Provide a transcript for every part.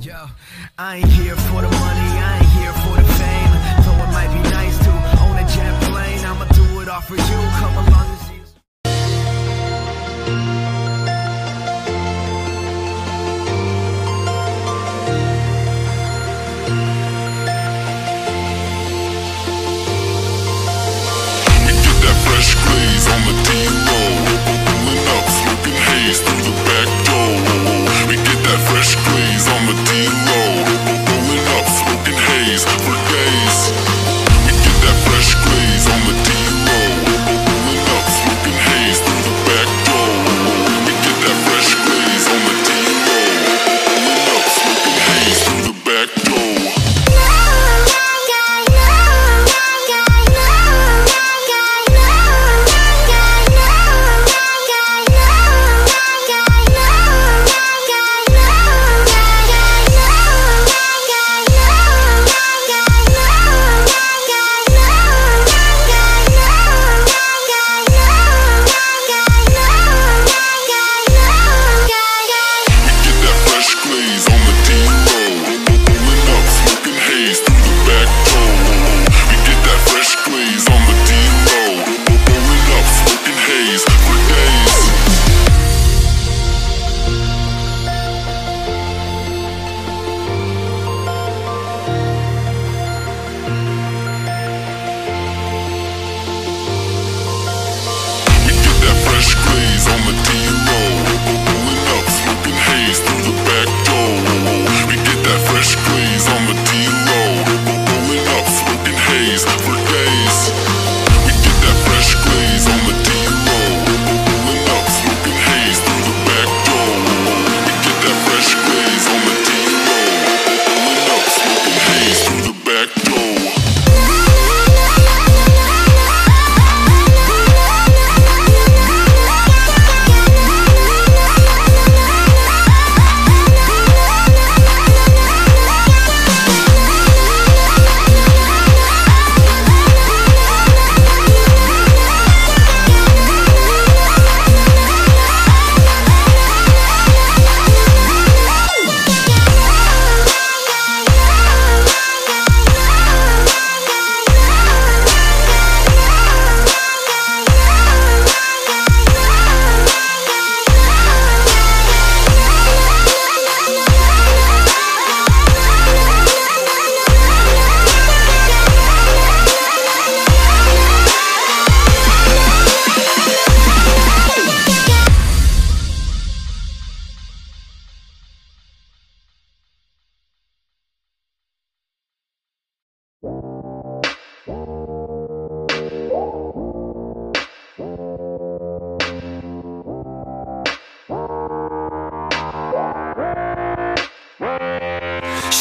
Yo, I ain't here for the money, I ain't here for the fame. Though it might be nice to own a jet plane, I'ma do it all for you. Come along and see. Fresh glaze on the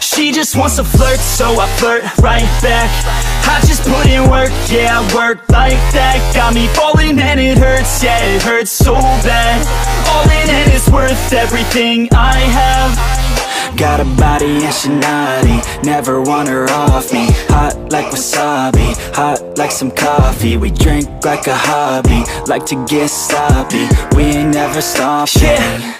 she just wants to flirt, so I flirt right back. I just put in work, yeah, I work like that. Got me falling and it hurts, yeah, it hurts so bad. All in and it's worth everything I have. Got a body and she naughty Never want her off me. Hot like wasabi Hot like some coffee. We drink like a hobby Like to get sloppy. We ain't never stopping. yeah.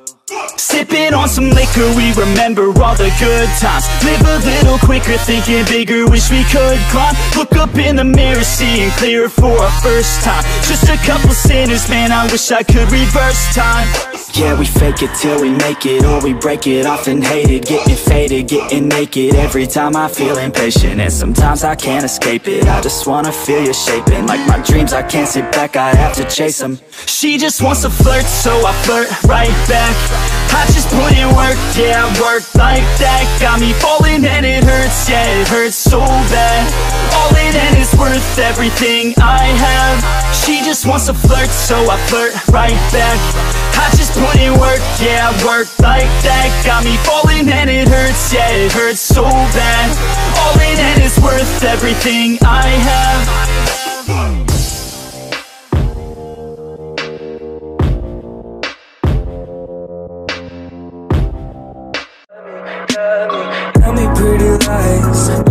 Sipping on some liquor, we remember all the good times. Live a little quicker, thinking bigger, wish we could climb. Look up in the mirror, seeing clearer for our first time. Just a couple sinners, man, I wish I could reverse time Yeah, we fake it till we make it Or we break it off and hate it. Getting faded, getting naked Every time I feel impatient. And sometimes I can't escape it I just wanna feel you shaping. Like my dreams, I can't sit back I have to chase them She just wants to flirt So I flirt right back. I just put in work, yeah, work like that. Got me falling and it hurts, yeah, it hurts so bad In and it's worth everything I have. She just wants to flirt, so I flirt right back. I just put in work, yeah, work like that. Got me falling and it hurts, yeah, it hurts so bad. All in and it's worth everything I have. Tell me pretty lies,